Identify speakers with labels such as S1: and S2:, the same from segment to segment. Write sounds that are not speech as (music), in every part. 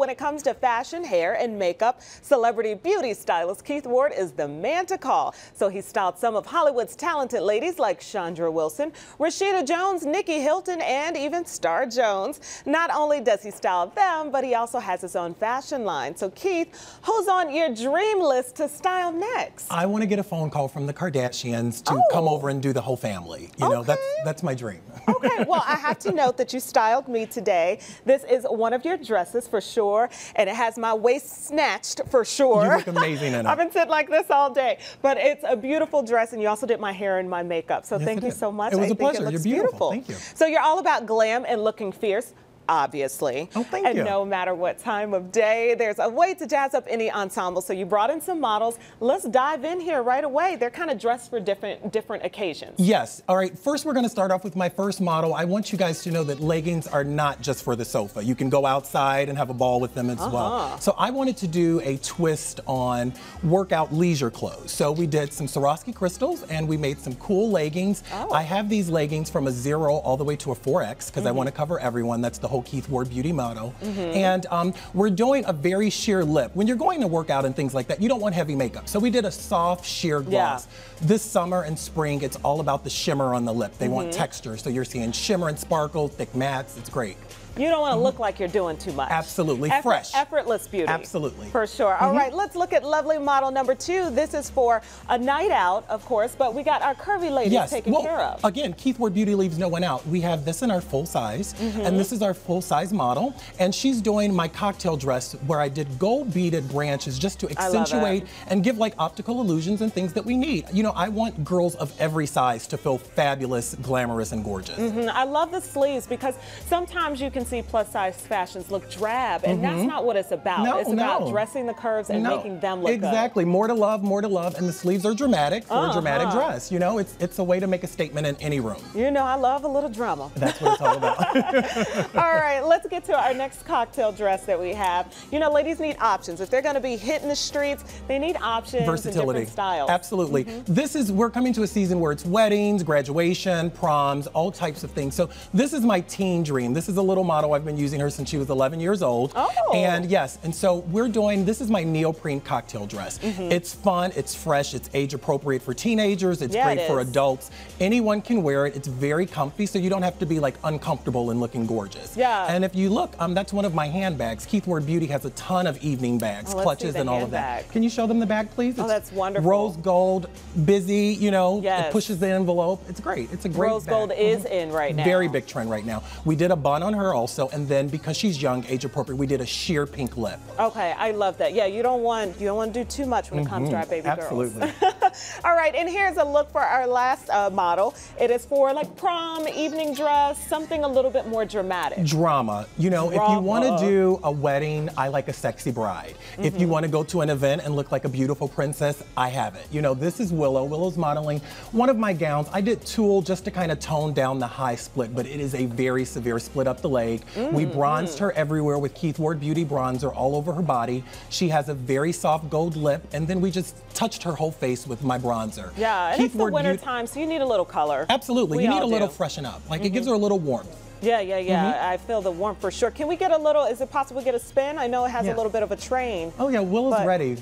S1: When it comes to fashion, hair, and makeup, celebrity beauty stylist Keith Ward is the man to call. So he styled some of Hollywood's talented ladies like Chandra Wilson, Rashida Jones, Nicky Hilton, and even Star Jones. Not only does he style them, but he also has his own fashion line. So Keith, who's on your dream list to style next?
S2: I want to get a phone call from the Kardashians to oh. come over and do the whole family. You okay. know, that's that's my dream.
S1: okay, well, I have to (laughs) note that you styled me today. This is one of your dresses for sure sure. And it has my waist snatched for sure.
S2: You look amazing in it. (laughs)
S1: I've been sitting like this all day. But it's a beautiful dress, and you also did my hair and my makeup. So yes, thank you so much.
S2: It was
S1: I
S2: a pleasure.
S1: It
S2: You're beautiful.
S1: beautiful.
S2: Thank you.
S1: So you're all about glam and looking fierce obviously.
S2: Oh, thank
S1: and
S2: you.
S1: And no matter what time of day, there's a way to jazz up any ensemble. So you brought in some models. Let's dive in here right away. They're kind of dressed for different different occasions.
S2: Yes. All right. First, we're going to start off with my first model. I want you guys to know that leggings are not just for the sofa. You can go outside and have a ball with them as uh -huh. well. Uh-huh. So I wanted to do a twist on workout leisure clothes. So we did some Swarovski crystals and we made some cool leggings. Oh. I have these leggings from a zero all the way to a 4X because mm -hmm. I mm-hmm. want to cover everyone. That's the whole Keith Ward Beauty motto. Mm -hmm. And um, we're doing a very sheer lip. When you're going to work out and things like that, you don't want heavy makeup. So we did a soft sheer gloss. Yeah. This summer and spring, it's all about the shimmer on the lip. They mm -hmm. want mm-hmm. texture. So you're seeing shimmer and sparkle, thick mattes. It's great.
S1: You don't want to look like you're doing too much.
S2: Absolutely.
S1: Effort,
S2: Fresh.
S1: Effortless beauty.
S2: Absolutely.
S1: For sure. All mm -hmm. right, let's look at lovely model number two. This is for a night out, of course, but we got our curvy ladies
S2: yes.
S1: taken
S2: well,
S1: care of.
S2: Again, Keith Ward Beauty leaves no one out. We have this in our full size, mm -hmm. and this is our full size model. And she's doing my cocktail dress where I did gold beaded branches just to accentuate and give like optical illusions and things that we need. You know, I want girls of every size to feel fabulous, glamorous, and gorgeous.
S1: Mm -hmm. I love the sleeves because sometimes you can see plus size fashions look drab, and mm -hmm. that's mm-hmm. not what it's about.
S2: No,
S1: it's about dressing the curves and
S2: no.
S1: making them look
S2: exactly.
S1: Good.
S2: More to love, more to love, and the sleeves are dramatic for uh -huh. a dramatic uh-huh. dress. You know, it's it's a way to make a statement in any room.
S1: You know, I love a little drama.
S2: That's what it's all about. (laughs) (laughs)
S1: all right, let's get to our next cocktail dress that we have. You know, ladies need options. If they're going to be hitting the streets, they need options
S2: Versatility.
S1: and styles.
S2: Absolutely. Mm -hmm. This is we're coming to a season where it's weddings, graduation, proms, all types of things. So this is my teen dream. This is a little model I've been using her since she was 11 years old.
S1: Oh.
S2: And yes, and so we're doing, this is my neoprene cocktail dress. Mm -hmm. It's fun, it's fresh, it's age appropriate for teenagers, it's
S1: yeah,
S2: great
S1: it
S2: for adults. Anyone can wear it. It's very comfy, so you don't have to be like uncomfortable and looking gorgeous.
S1: Yeah.
S2: And if you look, um, that's one of my handbags. Keith Ward Beauty has a ton of evening bags,
S1: oh,
S2: clutches, and all of that. Can you show them the bag, please?
S1: Oh, it's oh, that's wonderful.
S2: Rose gold, busy, you know,
S1: yes.
S2: it pushes the envelope. It's great. It's a great
S1: Rose
S2: bag.
S1: gold is mm -hmm. in right now.
S2: Very big trend right now. We did a bun on her also, and then because she's young, age appropriate, we did a sheer pink lip.
S1: Okay, I love that. Yeah, you don't want you don't want to do too much when it comes mm -hmm. to our baby
S2: Absolutely.
S1: girls. Absolutely. (laughs) All right, and here's a look for our last uh, model. It is for like prom, evening dress, something a little bit more dramatic.
S2: Drama. You know, Drama. if you want to do a wedding, I like a sexy bride. Mm -hmm. If you mm-hmm. want to go to an event and look like a beautiful princess, I have it. You know, this is Willow. Willow's modeling one of my gowns. I did tulle just to kind of tone down the high split, but it is a very severe split up the leg. Mm. We bronzed her everywhere with Keith Ward Beauty bronzer all over her body. She has a very soft gold lip, and then we just touched her whole face with my bronzer.
S1: Yeah, and Keith it's the Ward winter time, so you need a little color.
S2: Absolutely,
S1: we
S2: you need a little
S1: do.
S2: freshen up. Like mm -hmm. it gives her a little warmth.
S1: Yeah, yeah, yeah. Mm -hmm. I feel the warmth for sure. Can we get a little, is it possible to get a spin? I know it has yeah. a little bit of a train.
S2: Oh yeah, Willow's ready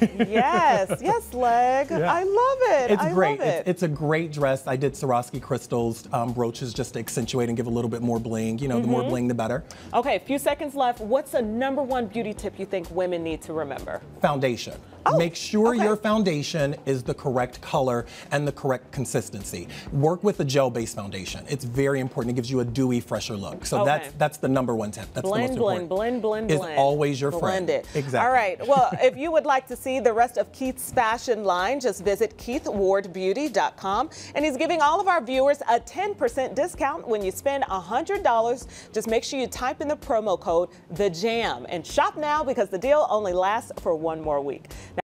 S1: yes, yes, leg. Yeah. I love it.
S2: It's
S1: I
S2: great.
S1: It.
S2: It's, it's, a great dress. I did Swarovski crystals, um, brooches just to accentuate and give a little bit more bling. You know, mm -hmm. the more mm-hmm. bling, the better.
S1: Okay, a few seconds left. What's a number one beauty tip you think women need to remember?
S2: Foundation. Oh, Make sure okay. your foundation is the correct color and the correct consistency. Work with a gel-based foundation. It's very important. It gives you a dewy, fresher look. So okay. that's that's the number one tip. That's
S1: blend,
S2: the most important.
S1: Blend, blend, blend,
S2: blend. Is always your
S1: blend
S2: friend.
S1: Blend
S2: it. Exactly.
S1: All right. Well, (laughs) if you would like to see the rest of Keith's fashion line, just visit keithwardbeauty.com. And he's giving all of our viewers a 10% discount when you spend $100. Just make sure you type in the promo code, THE JAM, and shop now because the deal only lasts for one more week. Now,